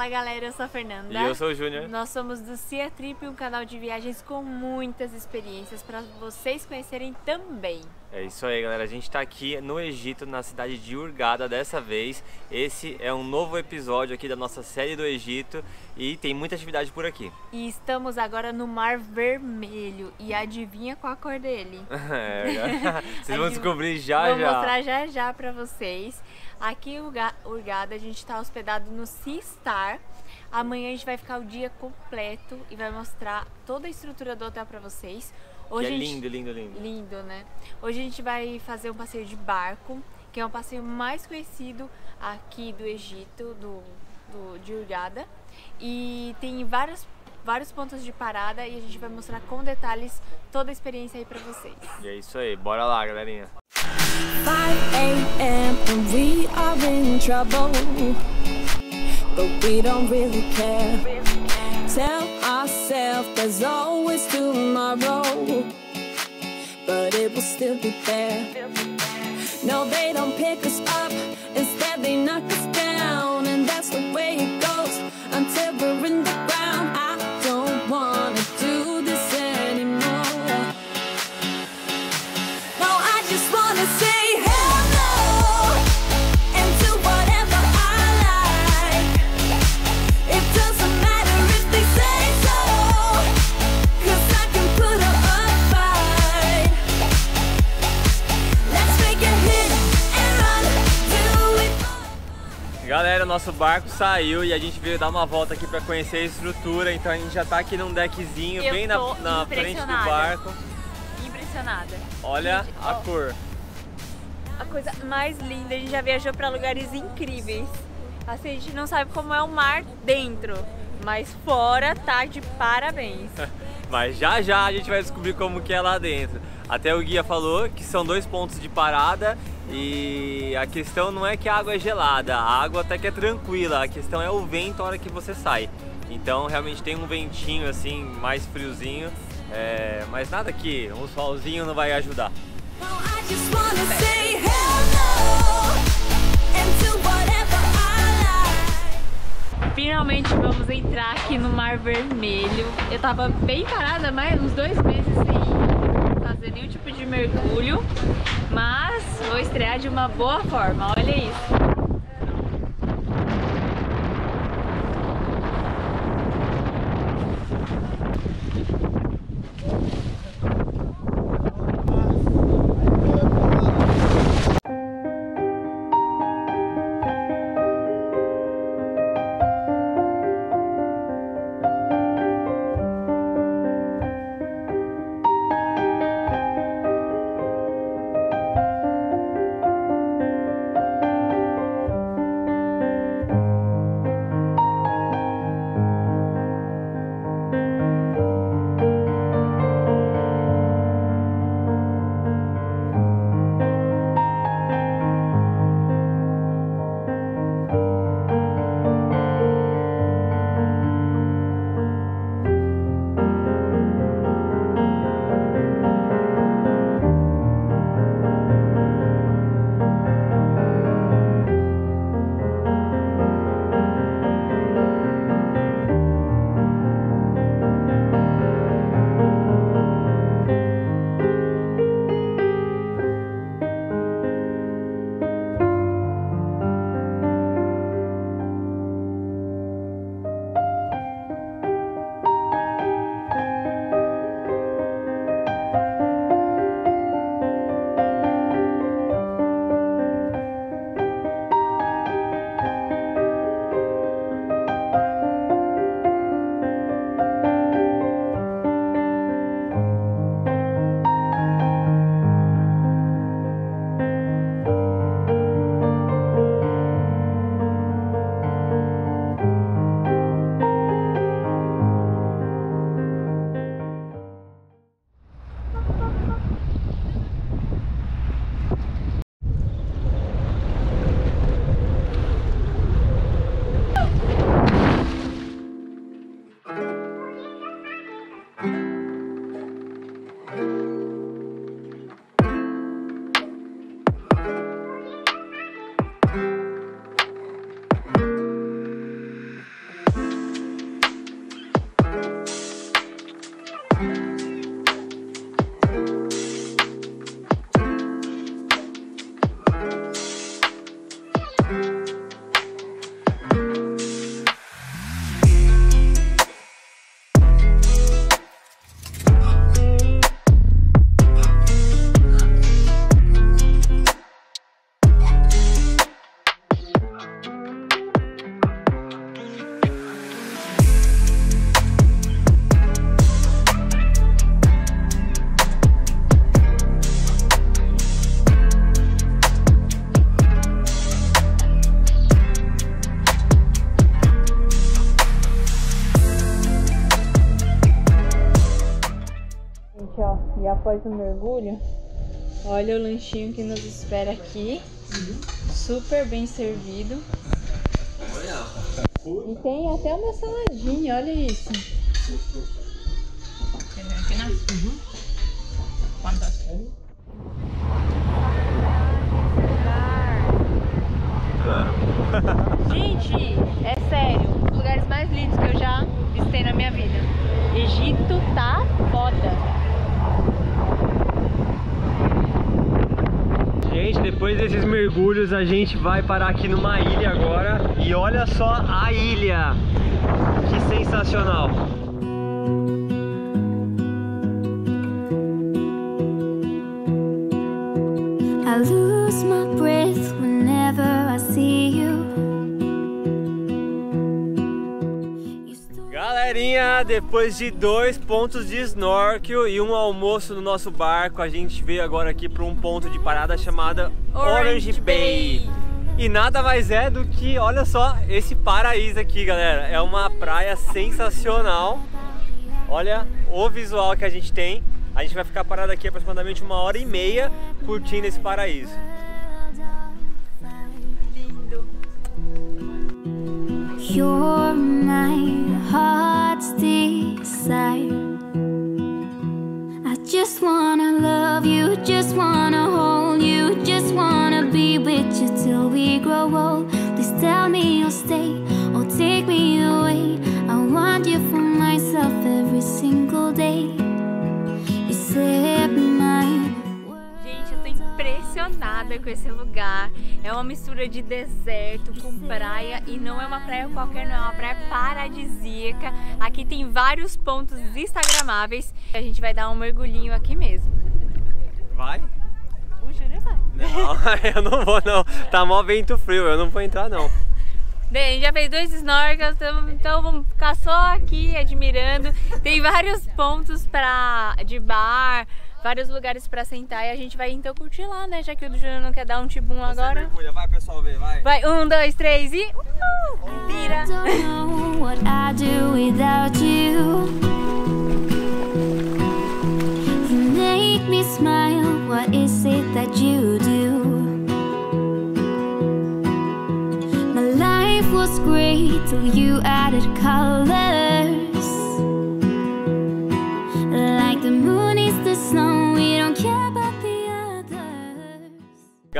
Fala galera, eu sou a Fernanda. E eu sou o Júnior. Nós somos do Cia Trip, um canal de viagens com muitas experiências para vocês conhecerem também. É isso aí, galera. A gente está aqui no Egito, na cidade de Hurghada dessa vez. Esse é um novo episódio aqui da nossa série do Egito e tem muita atividade por aqui. E estamos agora no Mar Vermelho. E adivinha qual a cor dele? é, vocês vão descobrir já Vou já. Vou mostrar já já para vocês. Aqui em Hurghada a gente está hospedado no Sea Star. Amanhã a gente vai ficar o dia completo e vai mostrar toda a estrutura do hotel para vocês. Hoje que é lindo, lindo, lindo. Lindo, né? Hoje a gente vai fazer um passeio de barco, que é um passeio mais conhecido aqui do Egito, do, do de Hurghada. E tem várias vários pontos de parada e a gente vai mostrar com detalhes toda a experiência aí pra vocês. E é isso aí, bora lá, galerinha. 5 a.m. and we are in trouble, but we don't really care. Tell ourselves there's always tomorrow, but it will still be there. No, they don't pick us up, instead they knock us down, and that's the way it goes until we're in the ground. Galera, nosso barco saiu e a gente veio dar uma volta aqui para conhecer a estrutura. Então a gente já tá aqui num deckzinho Eu bem na, na frente do barco. Impressionada. Olha Gente, a ó. cor. A coisa mais linda, a gente já viajou pra lugares incríveis. Assim, a gente não sabe como é o mar dentro, mas fora tá de parabéns. Mas já já a gente vai descobrir como que é lá dentro. Até o guia falou que são dois pontos de parada e a questão não é que a água é gelada, a água até que é tranquila, a questão é o vento a hora que você sai. Então realmente tem um ventinho assim, mais friozinho, é, mas nada que um solzinho não vai ajudar. Finalmente vamos entrar aqui no Mar Vermelho. Eu tava bem parada, mas uns dois meses sem fazer nenhum tipo de mergulho, mas vou estrear de uma boa forma. Olha isso. Após o mergulho. Olha o lanchinho que nos espera aqui. Super bem servido. E tem até uma saladinha, olha isso. Gente, é sério, um dos lugares mais lindos que eu já visitei na minha vida. Egito tá foda. Gente, depois desses mergulhos a gente vai parar aqui numa ilha agora. E olha só a ilha, que sensacional. I lose my Galerinha, depois de dois pontos de snorkel e um almoço no nosso barco, a gente veio agora aqui para um ponto de parada chamada Orange, Orange Bay. Bay. E nada mais é do que, olha só, esse paraíso aqui, galera. É uma praia sensacional. Olha o visual que a gente tem. A gente vai ficar parado aqui aproximadamente uma hora e meia curtindo esse paraíso. Lindo. You're my heart's desire. I just wanna love you, just wanna hold you, just wanna be with you till we grow old. Please tell me you'll stay or take me away. I want you impressionada com esse lugar. É uma mistura de deserto com praia e não é uma praia qualquer, não é uma praia paradisíaca. Aqui tem vários pontos instagramáveis. A gente vai dar um mergulhinho aqui mesmo. Vai? O Júnior vai. Não, eu não vou não. Tá mó vento frio, eu não vou entrar não. Bem, a gente já fez dois snorkels, então, então vamos ficar só aqui admirando. Tem vários pontos pra, de bar, vários lugares pra sentar e a gente vai então curtir lá, né? Já que o Júnior não quer dar um tibum agora. mergulha, vai pessoal ver, vai. Vai, um, dois, três e. Uh, tira! don't know what I do without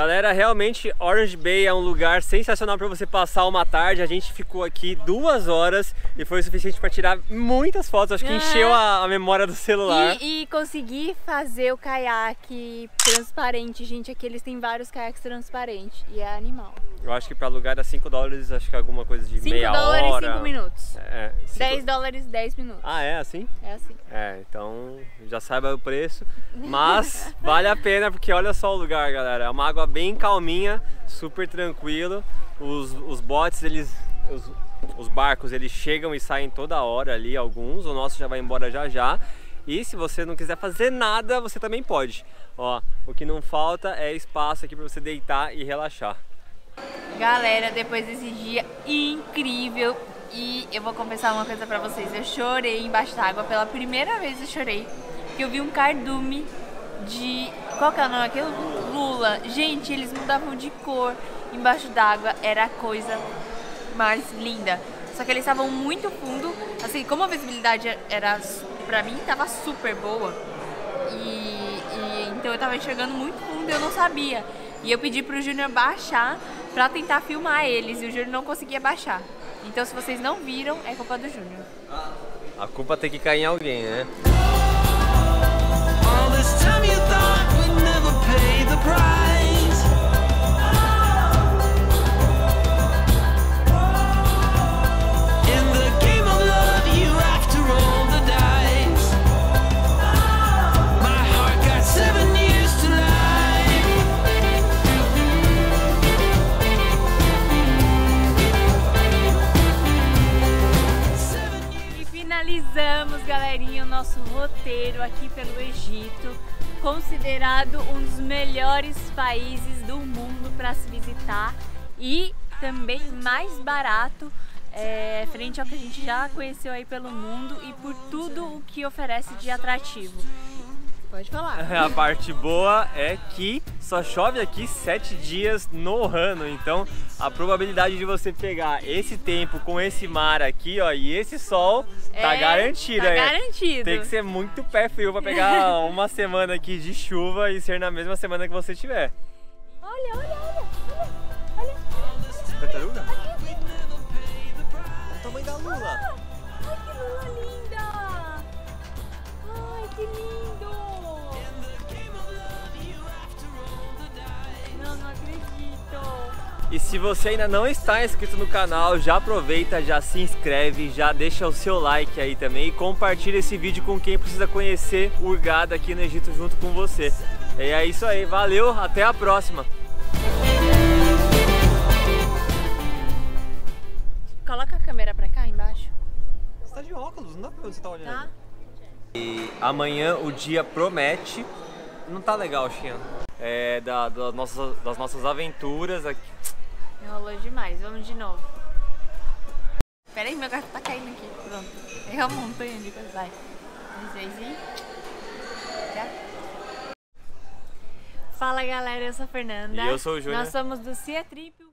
Galera, realmente Orange Bay é um lugar sensacional para você passar uma tarde. A gente ficou aqui duas horas e foi o suficiente para tirar muitas fotos. Acho que É. encheu a, a memória do celular. E, e conseguir fazer o caiaque transparente, gente. Aqui eles têm vários caiaques transparentes e é animal. Eu acho que para alugar era 5 dólares, acho que alguma coisa de 5 meia dólares, hora. 5 minutos. É, cinco- 10 dólares, 10 minutos. Ah, é assim? É assim. É, então já saiba o preço. Mas vale a pena porque olha só o lugar, galera. É uma água bem calminha, super tranquilo. Os, os botes, eles. Os, os barcos, eles chegam e saem toda hora ali, alguns. O nosso já vai embora já já. E se você não quiser fazer nada, você também pode. Ó, o que não falta é espaço aqui para você deitar e relaxar. Galera, depois desse dia incrível e eu vou confessar uma coisa pra vocês, eu chorei embaixo d'água pela primeira vez eu chorei, porque eu vi um cardume de qual que é o nome? Lula. Gente, eles mudavam de cor embaixo d'água, era a coisa mais linda. Só que eles estavam muito fundo, assim, como a visibilidade era pra mim tava super boa. E, e- então eu tava enxergando muito fundo e eu não sabia. E eu pedi pro Júnior baixar pra tentar filmar eles e o Júnior não conseguia baixar. Então se vocês não viram, é culpa do Júnior. A culpa tem que cair em alguém, né? Finalizamos, galerinha, o nosso roteiro aqui pelo Egito, considerado um dos melhores países do mundo para se visitar e também mais barato é, frente ao que a gente já conheceu aí pelo mundo e por tudo o que oferece de atrativo. Pode falar. A parte boa é que só chove aqui sete dias no ano, então a probabilidade de você pegar esse tempo com esse mar aqui, ó, e esse sol, tá É, garantida. Tá é. garantido. Tem que ser muito pé frio pra pegar uma semana aqui de chuva e ser na mesma semana que você tiver. Olha, olha, olha. E se você ainda não está inscrito no canal, já aproveita, já se inscreve, já deixa o seu like aí também e compartilha esse vídeo com quem precisa conhecer o Urgada aqui no Egito junto com você. E é isso aí, valeu, até a próxima. Coloca a câmera pra cá embaixo, Você tá de óculos, não dá pra ver onde você tá olhando. tá? E amanhã o dia promete. Não tá legal, Xinha. É da, da nossas, das nossas aventuras aqui. Enrolou demais, vamos de novo. Pera aí, meu gato tá caindo aqui. Pronto. É uma montanha de coisa. Vai. Um, três e. Já. Fala galera, eu sou a Fernanda. E eu sou o Júnior. Nós somos do Cia Trip.